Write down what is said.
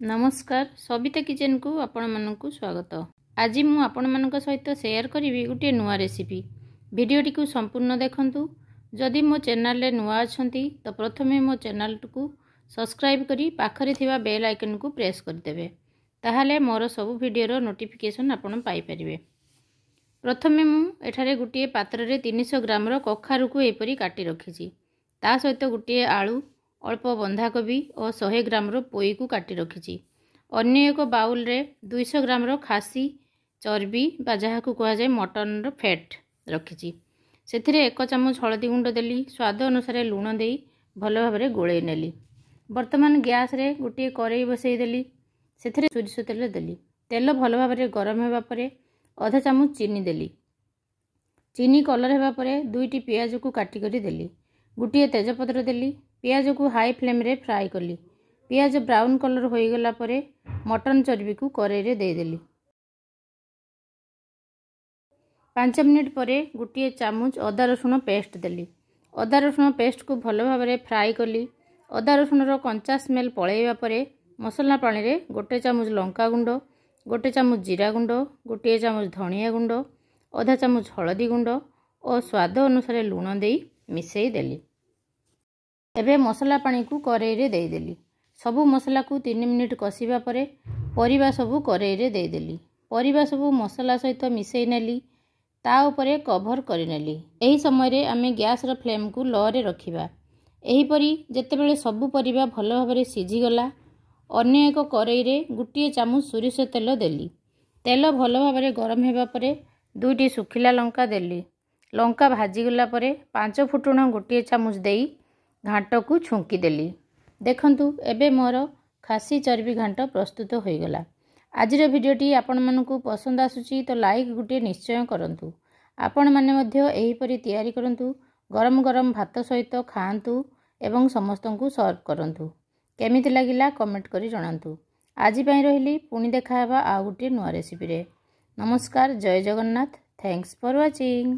ନମସ୍କାର ସବିତା କିଚେନ୍କୁ ଆପଣମାନଙ୍କୁ ସ୍ୱାଗତ। ଆଜି ମୁଁ ଆପଣମାନଙ୍କ ସହିତ ସେୟାର କରିବି ଗୋଟିଏ ନୂଆ ରେସିପି। ଭିଡ଼ିଓଟିକୁ ସମ୍ପୂର୍ଣ୍ଣ ଦେଖନ୍ତୁ। ଯଦି ମୋ ଚ୍ୟାନେଲରେ ନୂଆ ଅଛନ୍ତି ତ ପ୍ରଥମେ ମୋ ଚ୍ୟାନେଲଟିକୁ ସବସ୍କ୍ରାଇବ୍ କରି ପାଖରେ ଥିବା ବେଲ୍ ଆଇକନ୍କୁ ପ୍ରେସ୍ କରିଦେବେ। ତାହେଲେ ମୋର ସବୁ ଭିଡ଼ିଓର ନୋଟିଫିକେସନ୍ ଆପଣ ପାଇପାରିବେ। ପ୍ରଥମେ ମୁଁ ଏଠାରେ ଗୋଟିଏ ପାତ୍ରରେ ତିନିଶହ ଗ୍ରାମର କଖାରୁକୁ ଏପରି କାଟି ରଖିଛି। ତା ସହିତ ଗୋଟିଏ ଆଳୁ ଅଳ୍ପ ବନ୍ଧାକୋବି ଓ ଶହେ ଗ୍ରାମର ପୋଇକୁ କାଟି ରଖିଛି। ଅନ୍ୟ ଏକ ବାଉଲରେ ଦୁଇଶହ ଗ୍ରାମର ଖାସି ଚର୍ବି ବା ଯାହାକୁ କୁହାଯାଏ ମଟନର ଫ୍ୟାଟ୍ ରଖିଛି। ସେଥିରେ ଏକ ଚାମଚ ହଳଦୀ ଗୁଣ୍ଡ ଦେଲି ସ୍ୱାଦ ଅନୁସାରେ ଲୁଣ ଦେଇ ଭଲ ଭାବରେ ଗୋଳେଇ ନେଲି। ବର୍ତ୍ତମାନ ଗ୍ୟାସ୍ରେ ଗୋଟିଏ କରେଇ ବସାଇ ଦେଲି। ସେଥିରେ ସୋରିଷ ତେଲ ଦେଲି। ତେଲ ଭଲ ଭାବରେ ଗରମ ହେବା ପରେ ଅଧା ଚାମଚ ଚିନି ଦେଲି। ଚିନି କଲର୍ ହେବା ପରେ ଦୁଇଟି ପିଆଜକୁ କାଟିକରି ଦେଲି। ଗୋଟିଏ ତେଜପତ୍ର ଦେଲି। ପିଆଜକୁ ହାଇ ଫ୍ଲେମ୍ରେ ଫ୍ରାଏ କଲି। ପିଆଜ ବ୍ରାଉନ୍ କଲର୍ ହୋଇଗଲା ପରେ ମଟନ୍ ଚର୍ବିକୁ କରେଇରେ ଦେଇଦେଲି। ପାଞ୍ଚ ମିନିଟ୍ ପରେ ଗୋଟିଏ ଚାମଚ ଅଦା ରସୁଣ ପେଷ୍ଟ ଦେଲି। ଅଦା ରସୁଣ ପେଷ୍ଟକୁ ଭଲ ଭାବରେ ଫ୍ରାଏ କଲି। ଅଦା ରସୁଣର କଞ୍ଚା ସ୍ମେଲ୍ ପଳାଇବା ପରେ ମସଲା ପାଣିରେ ଗୋଟେ ଚାମଚ ଲଙ୍କା ଗୁଣ୍ଡ ଗୋଟେ ଚାମଚ ଜିରା ଗୁଣ୍ଡ ଗୋଟିଏ ଚାମଚ ଧନିଆ ଗୁଣ୍ଡ ଅଧା ଚାମଚ ହଳଦୀ ଗୁଣ୍ଡ ଓ ସ୍ୱାଦ ଅନୁସାରେ ଲୁଣ ଦେଇ ମିଶାଇ ଦେଲି। ଏବେ ମସଲା ପାଣିକୁ କରେଇରେ ଦେଇଦେଲି। ସବୁ ମସଲାକୁ ତିନି ମିନିଟ୍ କଷିବା ପରେ ପରିବା ସବୁ କରେଇରେ ଦେଇଦେଲି। ପରିବା ସବୁ ମସଲା ସହିତ ମିଶାଇ ନେଲି ତା ଉପରେ କଭର୍ କରିନେଲି। ଏହି ସମୟରେ ଆମେ ଗ୍ୟାସ୍ର ଫ୍ଲେମ୍କୁ ଲ'ରେ ରଖିବା। ଏହିପରି ଯେତେବେଳେ ସବୁ ପରିବା ଭଲ ଭାବରେ ସିଝିଗଲା ଅନ୍ୟ ଏକ କରେଇରେ ଗୋଟିଏ ଚାମଚ ସୋରିଷ ତେଲ ଦେଲି। ତେଲ ଭଲ ଭାବରେ ଗରମ ହେବା ପରେ ଦୁଇଟି ଶୁଖିଲା ଲଙ୍କା ଦେଲି। ଲଙ୍କା ଭାଜିଗଲା ପରେ ପାଞ୍ଚ ଫୁଟଣ ଗୋଟିଏ ଚାମଚ ଦେଇ ଘାଣ୍ଟକୁ ଛୁଙ୍କି ଦେଲି ଦେଖନ୍ତୁ ଏବେ ମୋର ଖାସି ଚର୍ବି ଘାଣ୍ଟ ପ୍ରସ୍ତୁତ ହୋଇଗଲା। ଆଜିର ଭିଡ଼ିଓଟି ଆପଣମାନଙ୍କୁ ପସନ୍ଦ ଆସୁଛି ତ ଲାଇକ୍ ଗୋଟିଏ ନିଶ୍ଚୟ କରନ୍ତୁ। ଆପଣମାନେ ମଧ୍ୟ ଏହିପରି ତିଆରି କରନ୍ତୁ ଗରମ ଗରମ ଭାତ ସହିତ ଖାଆନ୍ତୁ ଏବଂ ସମସ୍ତଙ୍କୁ ସର୍ଭ କରନ୍ତୁ। କେମିତି ଲାଗିଲା କମେଣ୍ଟ କରି ଜଣାନ୍ତୁ। ଆଜି ପାଇଁ ରହିଲି ପୁଣି ଦେଖାହେବା ଆଉ ଗୋଟିଏ ନୂଆ ରେସିପିରେ ନମସ୍କାର ଜୟ ଜଗନ୍ନାଥ ଥ୍ୟାଙ୍କସ୍ ଫର୍ ୱାଚିଂ